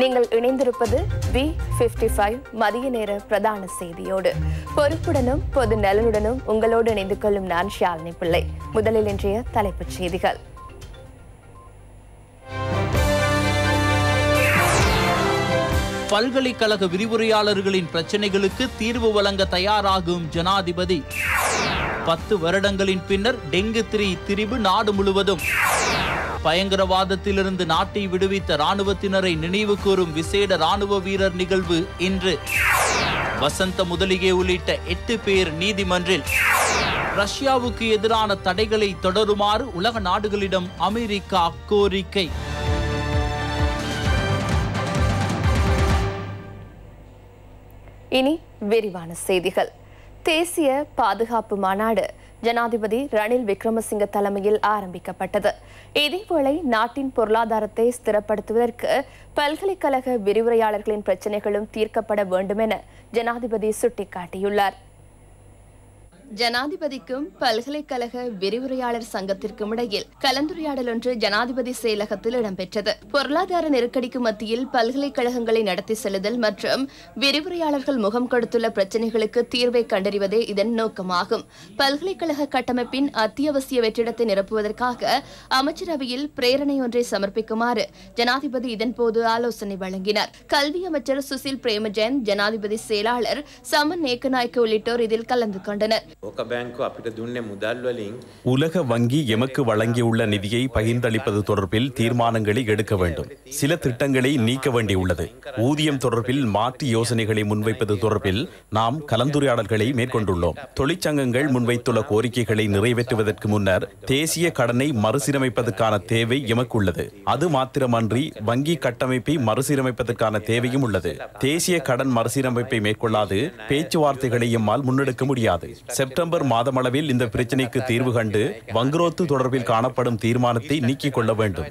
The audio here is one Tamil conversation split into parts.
நீங்கள் இணைந்திருப்பது வி பிப்டி ஃபைவ் மதிய நேர பிரதான செய்தியோடு. பொறுப்புடனும் பொது நலனுடனும் உங்களோடு இணைந்து கொள்ளும் நான் ஷாலினி பிள்ளை. முதலில் இன்றைய தலைப்புச் செய்திகள். பல்கலைக்கழக விரிவுரையாளர்களின் பிரச்சினைகளுக்கு தீர்வு வழங்க தயாராகும் ஜனாதிபதி. பத்து வருடங்களின் பின்னர் டெங்கு திரி திரிவு நாடு முழுவதும். பயங்கரவாதத்திலிருந்து நாட்டை விடுவித்த ராணுவத்தினரை நினைவு கூறும் விசேட ராணுவ வீரர் நிகழ்வு இன்று. வசந்த முதலிகே உள்ளிட்ட எட்டு பேர் நீதிமன்றில். ரஷ்யாவுக்கு எதிரான தடைகளை தொடருமாறு உலக நாடுகளிடம் அமெரிக்கா கோரிக்கை. இனி விரிவான செய்திகள். தேசிய பாதுகாப்பு மாநாடு. ஜனாதிபதி ரணில் விக்ரமசிங்க தலைமையில் ஆரம்பிக்கப்பட்டது. இதேவேளை நாட்டின் பொருளாதாரத்தை ஸ்திரப்படுத்துவதற்கு பல்கலைக்கழக விரிவுரையாளர்களின் பிரச்சினைகளும் தீர்க்கப்பட வேண்டும் என ஜனாதிபதி சுட்டிக்காட்டியுள்ளார். ஜனாதிபதிக்கும் பல்கலைக்கழக விரிவுரையாளர் சங்கத்திற்கும் இடையில் கலந்துரையாடல் ஒன்று ஜனாதிபதி செயலகத்தில் இடம்பெற்றது. பொருளாதார நெருக்கடிக்கு மத்தியில் பல்கலைக்கழகங்களை நடத்தி செல்லுதல் மற்றும் விரிவுரையாளர்கள் முகம் கொடுத்துள்ள பிரச்சினைகளுக்கு தீர்வை கண்டறிவதே இதன் நோக்கமாகும். பல்கலைக்கழக கட்டமைப்பின் அத்தியாவசிய வெற்றிடத்தை நிரப்புவதற்காக அமைச்சரவையில் பிரேரணை ஒன்றை சமர்ப்பிக்குமாறு ஜனாதிபதி இதன்போது ஆலோசனை வழங்கினார். கல்வி அமைச்சர் சுசில் பிரேமஜெயன் ஜனாதிபதி செயலாளர் சமன் ஏக்கநாயக்க உள்ளிட்டோர் இதில் கலந்து கொண்டனர். உலக வங்கி எமக்கு வழங்கியுள்ள நிதியை பகிர்ந்தளிப்பது தொடர்பில் தீர்மானங்களை எடுக்க வேண்டும். சில திட்டங்களை நீக்க வேண்டியுள்ளது. ஊதியம் தொடர்பில் மாற்று யோசனைகளை முன்வைப்பது தொடர்பில் நாம் கலந்துரையாடல்களை மேற்கொண்டுள்ளோம். தொழிற்சங்கங்கள் முன்வைத்துள்ள கோரிக்கைகளை நிறைவேற்றுவதற்கு முன்னர் தேசிய கடனை மறுசீரமைப்பதற்கான தேவை எமக்குள்ளது. அது மாத்திரமன்றி வங்கி கட்டமைப்பை மறுசீரமைப்பதற்கான தேவையும் உள்ளது. தேசிய கடன் மறுசீரமைப்பை மேற்கொள்ளாது. பேச்சுவார்த்தைகளை எம்மால் முன்னெடுக்க முடியாது. செப்டம்பர் மாதமளவில் இந்த பிரச்சனைக்கு தீர்வு கண்டு வங்குரோத்து தொடர்பில் காணப்படும் தீர்மானத்தை நீக்கிக் கொள்ள வேண்டும்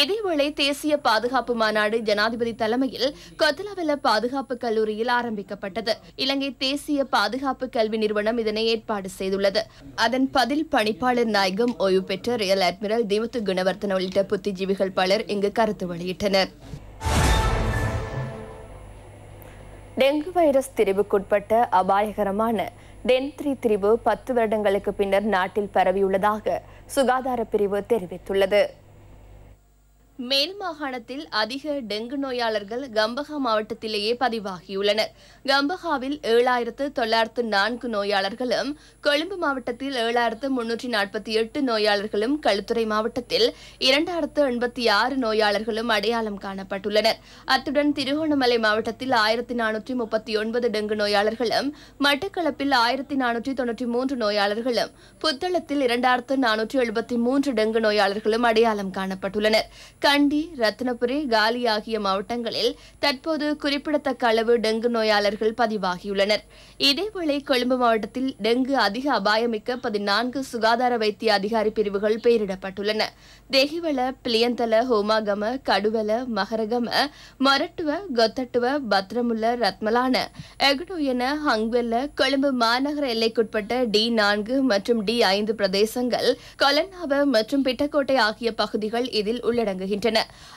இதேவேளை தேசிய பாதுகாப்பு மாநாடு ஜனாதிபதி தலைமையில் கொத்தலவெல பாதுகாப்பு கல்லூரியில் ஆரம்பிக்கப்பட்டது. இலங்கை தேசிய பாதுகாப்பு கல்வி நிறுவனம் இதனை ஏற்பாடு செய்துள்ளது. அதன் பதில் பணிப்பாளர் நாயகம் ஓய்வு பெற்ற ரியல் அட்மிரல் திமுத்து குணவர்த்தன உள்ளிட்ட புத்திஜீவிகள் பலர் இங்கு கருத்து வெளியிட்டனர். டெங்கு வைரஸ் திரிவுக்குட்பட்ட அபாயகரமான டென் த்ரீ திரிவு பத்து வருடங்களுக்கு பின்னர் நாட்டில் பரவியுள்ளதாக சுகாதார பிரிவு தெரிவித்துள்ளது. மேல் மாகாணத்தில் அதிக டெங்கு நோயாளர்கள் கம்பஹா மாவட்டத்திலேயே பதிவாகியுள்ளனர். கம்பஹாவில் ஏழாயிரத்து தொள்ளாயிரத்து நான்கு நோயாளர்களும் கொழும்பு மாவட்டத்தில் ஏழாயிரத்து முன்னூற்றி நாற்பத்தி எட்டு நோயாளர்களும் களுத்துறை மாவட்டத்தில் இரண்டாயிரத்து எண்பத்தி ஆறு நோயாளர்களும் அடையாளம் காணப்பட்டுள்ளனர். அத்துடன் திருகோணமலை மாவட்டத்தில் ஆயிரத்தி நானூற்றி முப்பத்தி ஒன்பது டெங்கு நோயாளர்களும் மட்டக்களப்பில் ஆயிரத்தி நானூற்றி தொன்னூற்றி மூன்று நோயாளர்களும் புத்தளத்தில் இரண்டாயிரத்து நானூற்றி எழுபத்தி மூன்று டெங்கு நோயாளர்களும் அடையாளம் காணப்பட்டுள்ளனர். கண்டி ரத்னபுரி காலி ஆகிய மாவட்டங்களில் தற்போது குறிப்பிடத்தக்க அளவு டெங்கு நோயாளர்கள் பதிவாகியுள்ளனர். இதேவேளை கொழும்பு மாவட்டத்தில் டெங்கு அதிக அபாயமிக்க பதினான்கு சுகாதார வைத்திய அதிகாரி பிரிவுகள் பெயரிடப்பட்டுள்ளன. தேகிவள பிளியந்தல ஹோமாகம கடுவல மகரகம மொரட்டுவ கொத்தட்டுவ பத்ரமுல்ல ரத்மலான எகுடோயன ஹங்வெல்ல கொழும்பு மாநகர எல்லைக்குட்பட்ட டி நான்கு மற்றும் டி ஐந்து பிரதேசங்கள் கொலனாவ மற்றும் பிட்டக்கோட்டை ஆகிய பகுதிகள் இதில் உள்ளடங்குகின்றன.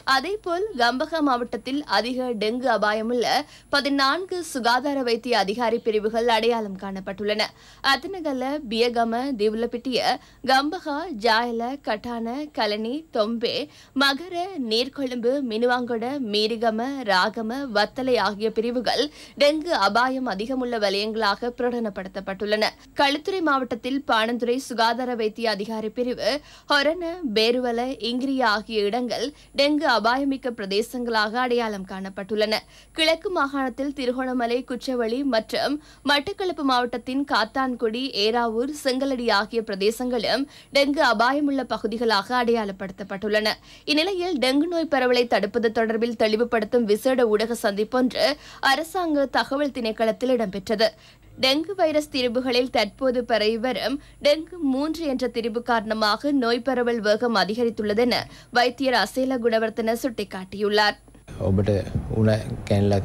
அதேபோல் கம்பகா மாவட்டத்தில் அதிக டெங்கு அபாயமுள்ள பதினான்கு சுகாதார வைத்திய அதிகாரி பிரிவுகள் அடையாளம் காணப்பட்டுள்ளன. அத்தனகல்ல பியகம திவுலப்பிட்டிய கம்பகா ஜாயல கட்டான கலனி தொம்பே மகர நீர்கொழும்பு மினுவாங்கொட மீரிகம ராகம வத்தலை ஆகிய பிரிவுகள் டெங்கு அபாயம் அதிகமுள்ள வலயங்களாக பிரகடனப்படுத்தப்பட்டுள்ளன. களுத்துறை மாவட்டத்தில் பாணந்துறை சுகாதார வைத்திய அதிகாரி பிரிவு ஹொரண பேருவல இங்கிரியா ஆகிய இடங்கள் டெங்கு அபாயமிக்க பிரதேசங்களாக அடையாளம் காணப்பட்டுள்ளன. கிழக்கு மாகாணத்தில் திருகோணமலை குச்சவெளி மற்றும் மட்டக்களப்பு மாவட்டத்தின் காத்தான்குடி ஏராவூர் செங்கலடி ஆகிய பிரதேசங்களும் டெங்கு அபாயமுள்ள பகுதிகளாக அடையாளப்படுத்தப்பட்டுள்ளன. இந்நிலையில் டெங்கு நோய் பரவலை தடுப்பது தொடர்பில் தெளிவுபடுத்தும் விசேட ஊடக சந்திப்பொன்று அரசாங்க தகவல் திணைக்களத்தில் இடம்பெற்றது. டெங்கு வைரஸ் திரிபுகளில் தற்போது பரவி வரும் டெங்கு மூன்று என்ற திரிபு காரணமாக நோய் பரவல் வேகம் அதிகரித்துள்ளதென வைத்தியர் அசேல குணவர்த்தன சுட்டிக்காட்டியுள்ளார்.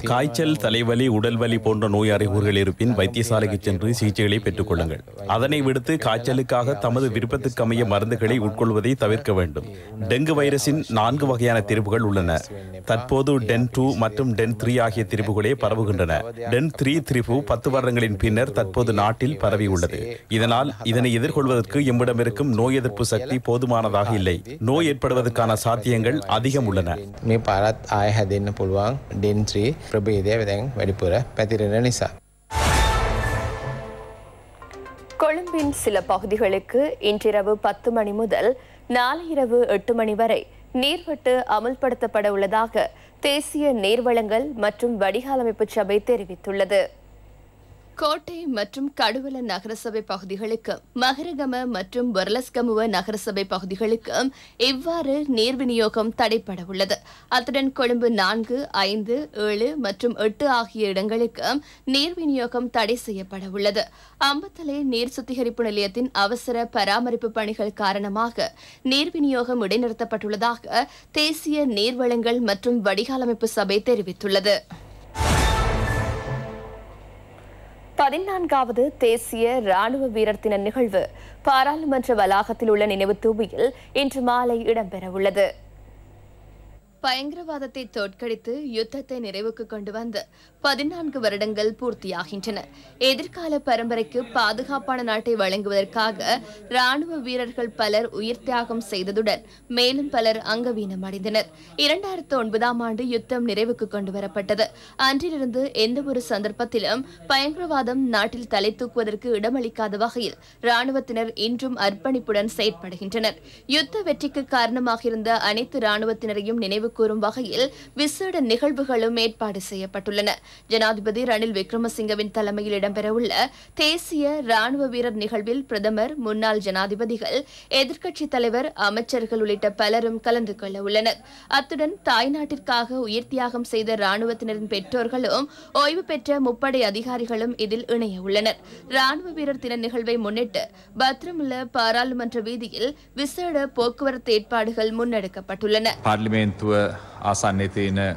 காய்ச்சல் தலைவலி உடல்வலி போன்ற நோய் அறிகுறிகள் இருப்பின் வைத்தியசாலைக்கு சென்று சிகிச்சைகளை பெற்றுக் கொள்ளுங்கள் அதனை விடுத்து காய்ச்சலுக்காக தமது விருப்பத்துக்கமைய மருந்துகளை உட்கொள்வதை தவிர்க்க வேண்டும். டெங்கு வைரஸின் நான்கு வகையான திரிவுகள் உள்ளன. தற்போது டென் டூ மற்றும் டென் த்ரீ ஆகிய திரிவுகளே பரவுகின்றன. டென் த்ரீ திரிவு பத்து வருடங்களின் பின்னர் தற்போது நாட்டில் பரவி உள்ளது. இதனால் இதனை எதிர்கொள்வதற்கு எம்மிடமிருக்கும் நோய் எதிர்ப்பு சக்தி போதுமானதாக இல்லை. நோய் ஏற்படுவதற்கான சாத்தியங்கள் அதிகம் உள்ளன. මේ පාරත් ආය හැදෙන්න්න පුළුවන් ඩෙන්ත්‍රී ප්‍රබේදය වැදැන් වැඩිපුර පැතිරෙන නිසා. கொழும்பின் சில பகுதிகளுக்கு இன்றிரவு பத்து மணி முதல் நாளை இரவு எட்டு மணி வரை நீர்வெட்டு அமல்படுத்தப்பட உள்ளதாக தேசிய நீர்வளங்கள் மற்றும் வடிகாலமைப்பு சபை தெரிவித்துள்ளது கோட்டை மற்றும் கடுவல நகரசபை பகுதிகளுக்கும் மகரகம மற்றும் வரலஸ்கமுவ நகரசபை பகுதிகளுக்கும் இவ்வாறு நீர் விநியோகம் தடைப்பட உள்ளது. அத்துடன் கொழும்பு நான்கு ஐந்து ஏழு மற்றும் எட்டு ஆகிய இடங்களுக்கும் நீர் விநியோகம் தடை செய்யப்பட உள்ளது. அம்பத்தலை நீர் சுத்திகரிப்பு நிலையத்தின் அவசர பராமரிப்பு பணிகள் காரணமாக நீர் விநியோகம் இடைநிறுத்தப்பட்டுள்ளதாக தேசிய நீர்வளங்கள் மற்றும் வடிகாலமைப்பு சபை தெரிவித்துள்ளது. பதினான்காவது தேசிய ராணுவ வீரர் தின நிகழ்வு. பாராளுமன்ற வளாகத்தில் உள்ள நினைவு தூவியில் இன்று மாலை இடம்பெறவுள்ளது. பயங்கரவாதத்தை தோற்கடித்து யுத்தத்தை நிறைவுக்கு கொண்டு வந்து பதினான்கு வருடங்கள் பூர்த்தியாகின்றன. எதிர்கால பரம்பரைக்கு பாதுகாப்பான நாட்டை வழங்குவதற்காக ராணுவ வீரர்கள் பலர் உயிர் தியாகம் செய்ததுடன் மேலும் பலர் அங்கவீனமடைந்தனர் இரண்டாயிரத்து ஒன்பதாம் ஆண்டு யுத்தம் நிறைவுக்கு கொண்டு வரப்பட்டது. அன்றிலிருந்து எந்த ஒரு சந்தர்ப்பத்திலும் பயங்கரவாதம் நாட்டில் தலை தூக்குவதற்கு இடமளிக்காத வகையில் ராணுவத்தினர் இன்றும் அர்ப்பணிப்புடன் செயற்படுகின்றனர். யுத்த வெற்றிக்கு காரணமாக இருந்த அனைத்து ராணுவத்தினரையும் நினைவு கூறும் வகையில் விசேட நிகழ்வுகளும் ஏற்பாடு செய்யப்பட்டுள்ளன. ஜனாதிபதி ரணில் விக்ரமசிங்கவின் தலைமையில் இடம்பெறவுள்ள தேசிய ராணுவ வீரர் நிகழ்வில் பிரதமர் முன்னாள் ஜனாதிபதிகள் எதிர்க்கட்சித் தலைவர் அமைச்சர்கள் உள்ளிட்ட பலரும் கலந்து கொள்ள உள்ளனர். அத்துடன் தாய்நாட்டிற்காக உயிர் தியாகம் செய்த ராணுவத்தினரின் பெற்றோர்களும் ஓய்வு பெற்ற முப்படை அதிகாரிகளும் இதில் இணைய உள்ளனர். ராணுவ வீரர் தின நிகழ்வை முன்னிட்டு பத்ரமுல்ல பாராளுமன்ற வீதியில் விசேட போக்குவரத்து ஏற்பாடுகள் முன்னெடுக்கப்பட்டுள்ளன.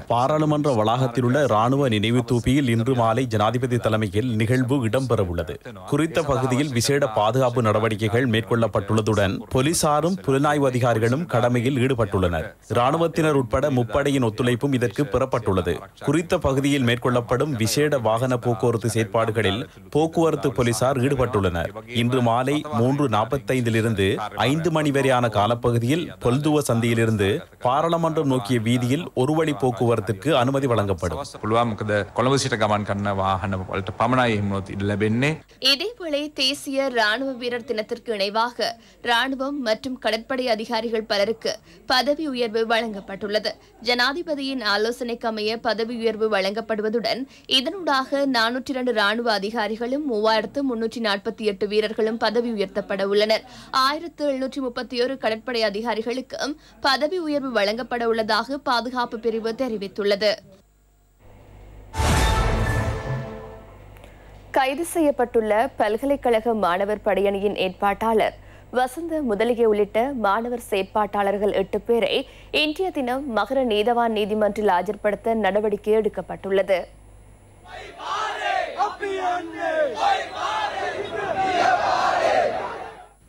பாராளுமன்ற வளாகத்தில் உள்ள ராணுவ நினைவு தூபியில் இன்று மாலை ஜனாதிபதி தலைமையில் நிகழ்வு இடம்பெறவுள்ளது. குறித்த பகுதியில் விசேட பாதுகாப்பு நடவடிக்கைகள் மேற்கொள்ளப்பட்டுள்ளதுடன் போலீசாரும் புலனாய்வு அதிகாரிகளும் கடமையில் ஈடுபட்டுள்ளனர். ராணுவத்தினர் உட்பட முப்படையின் ஒத்துழைப்பும் இதற்கு பெறப்பட்டுள்ளது. குறித்த பகுதியில் மேற்கொள்ளப்படும் விசேட வாகன போக்குவரத்து செயற்பாடுகளில் போக்குவரத்து போலீசார் ஈடுபட்டுள்ளனர். இன்று மாலை மூன்று நாற்பத்தைந்திலிருந்து ஐந்து மணி வரையான காலப்பகுதியில் பொல்துவ சந்தியிலிருந்து பாராளுமன்றம் நோக்கிய தாக்கிய வீதியில் ஒரு வழி போக்குவரத்துக்கு அனுமதி வழங்கப்படும். இதேவேளை தேசிய ராணுவ வீரர் தினத்திற்கு இணைவாக ராணுவம் மற்றும் கடற்படை அதிகாரிகள் பலருக்கு பதவி உயர்வு வழங்கப்பட்டுள்ளது. ஜனாதிபதியின் ஆலோசனைக்கு அமைய பதவி உயர்வு வழங்கப்படுவதுடன் இதனூடாக நானூற்றி இரண்டு ராணுவ அதிகாரிகளும் மூவாயிரத்து முன்னூற்றி நாற்பத்தி எட்டு வீரர்களும் பதவி உயர்த்தப்பட உள்ளனர். ஆயிரத்து எழுநூற்றி முப்பத்தி ஒரு கடற்படை அதிகாரிகளுக்கும் பதவி உயர்வு வழங்கப்பட உள்ளதாக பாதுகாப்பு பிரிவு தெரிவித்துள்ளது. கைது செய்யப்பட்டுள்ள பல்கலைக்கழக மாணவர் படையணியின் ஏற்பாட்டாளர் வசந்த முதலிகை உள்ளிட்ட மாணவர் செயற்பாட்டாளர்கள் எட்டு பேரை இன்றைய தினம் மகர நீதவான் நீதிமன்றில் ஆஜர்படுத்த நடவடிக்கை எடுக்கப்பட்டுள்ளது.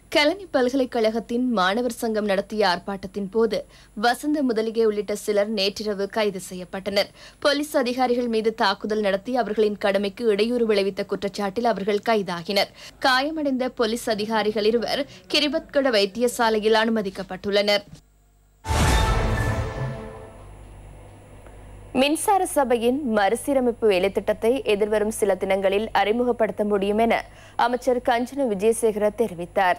கலனி பல்கலைக்கழகத்தின் மாணவர் சங்கம் நடத்திய ஆர்ப்பாட்டத்தின் போது வசந்த முதலிகை உள்ளிட்ட சிலர் நேற்றிரவு கைது செய்யப்பட்டனர். போலீஸ் அதிகாரிகள் மீது தாக்குதல் நடத்தி அவர்களின் கடமைக்கு இடையூறு விளைவித்த குற்றச்சாட்டில் அவர்கள் கைதாகினர். காயமடைந்த போலீஸ் அதிகாரிகள் இருவர் கிரிபத்கட வைத்தியசாலையில் அனுமதிக்கப்பட்டுள்ளனர். மின்சார சபையின் மறுசீரமைப்பு வேலைத்திட்டத்தை எதிர்வரும் சில தினங்களில் அறிமுகப்படுத்த முடியும் என அமைச்சர் கஞ்சன விஜயசேகர தெரிவித்தார்.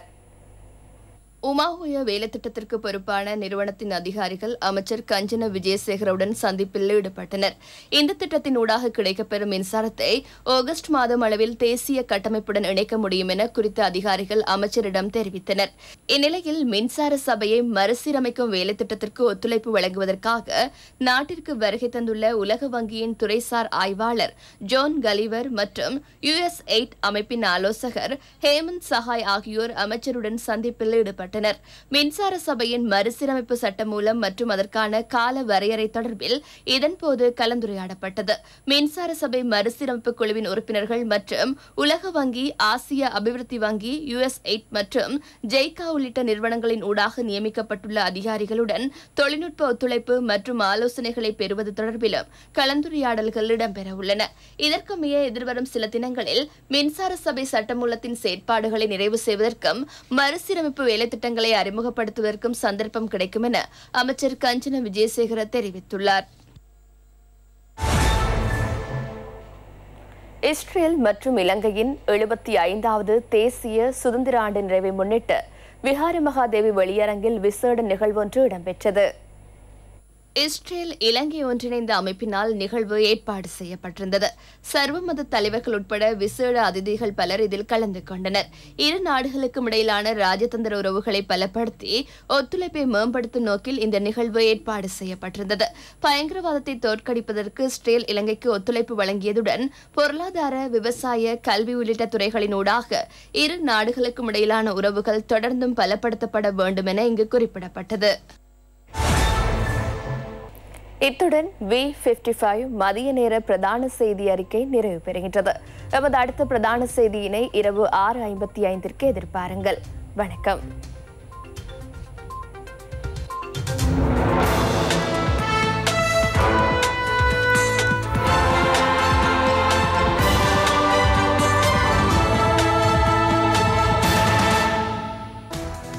உமாஹோய வேலைத்திட்டத்திற்கு பொறுப்பான நிறுவனத்தின் அதிகாரிகள் அமைச்சர் கஞ்சன விஜயசேகருடன் சந்திப்பில் ஈடுபட்டனர். இந்த திட்டத்தின் ஊடாக கிடைக்கப்பெறும் மின்சாரத்தை ஆகஸ்ட் மாதம் அளவில் தேசிய கட்டமைப்புடன் இணைக்க முடியும் என குறித்த அதிகாரிகள் அமைச்சரிடம் தெரிவித்தனர். இந்நிலையில் மின்சார சபையை மறுசீரமைக்கும் வேலைத்திட்டத்திற்கு ஒத்துழைப்பு வழங்குவதற்காக நாட்டிற்கு வருகை தந்துள்ள உலக வங்கியின் துறைசார் ஆய்வாளர் ஜோன் கலிவர் மற்றும் யுஎஸ் எயிட் அமைப்பின் ஆலோசகர் ஹேமந்த் சஹாய் ஆகியோர் அமைச்சருடன் சந்திப்பில் ஈடுபட்டனர். பாராட்டினர் மின்சார சபையின் மறுசீரமைப்பு சட்டம் மூலம் மற்றும் அதற்கான கால வரையறை தொடர்பில் இதன்போது கலந்துரையாடப்பட்டது. மின்சார சபை மறுசீரமைப்பு குழுவின் உறுப்பினர்கள் மற்றும் உலக வங்கி ஆசிய அபிவிருத்தி வங்கி யுஎஸ் எயிட் மற்றும் ஜெய்கா உள்ளிட்ட நிறுவனங்களின் ஊடாக நியமிக்கப்பட்டுள்ள அதிகாரிகளுடன் தொழில்நுட்ப ஒத்துழைப்பு மற்றும் ஆலோசனைகளை பெறுவது தொடர்பிலும் கலந்துரையாடல்கள் இடம்பெறவுள்ளன இதற்கமைய எதிர்வரும் சில தினங்களில் மின்சார சபை சட்டமூலத்தின் செயற்பாடுகளை நிறைவு செய்வதற்கும் மறுசீரமைப்பு வேலை வேலைத்திட்டங்களை அறிமுகப்படுத்துவதற்கும் சந்தர்ப்பம் கிடைக்கும் என அமைச்சர் கஞ்சன விஜயசேகர தெரிவித்துள்ளார். இஸ்ரேல் மற்றும் இலங்கையின் எழுபத்தி ஐந்தாவது தேசிய சுதந்திர ஆண்டு நிறைவை முன்னிட்டு விஹாரி மகாதேவி வெளியரங்கில் விசேட நிகழ்வொன்று இடம்பெற்றது. இஸ்ரேல் இலங்கை ஒன்றிணைந்த அமைப்பினால் நிகழ்வு ஏற்பாடு செய்யப்பட்டிருந்தது. சர்வமத தலைவர்கள் உட்பட விசேட அதிதிகள் பலர் இதில் கலந்து கொண்டனர். இரு நாடுகளுக்கும் இடையிலான ராஜதந்திர உறவுகளை பலப்படுத்தி ஒத்துழைப்பை மேம்படுத்தும் நோக்கில் இந்த நிகழ்வு ஏற்பாடு செய்யப்பட்டிருந்தது. பயங்கரவாதத்தை தோற்கடிப்பதற்கு இஸ்ரேல் இலங்கைக்கு ஒத்துழைப்பு வழங்கியதுடன் பொருளாதார விவசாய கல்வி உள்ளிட்ட துறைகளினூடாக இரு நாடுகளுக்கும் இடையிலான உறவுகள் தொடர்ந்தும் பலப்படுத்தப்பட வேண்டும் என இங்கு குறிப்பிடப்பட்டது. இத்துடன் வி பிப்டி ஃபைவ் மதிய நேர பிரதான செய்தி அறிக்கை நிறைவு பெறுகின்றது. எமது அடுத்த பிரதான செய்தியினை இரவு ஆறு ஐம்பத்தி ஐந்திற்கு எதிர்பாருங்கள். வணக்கம்.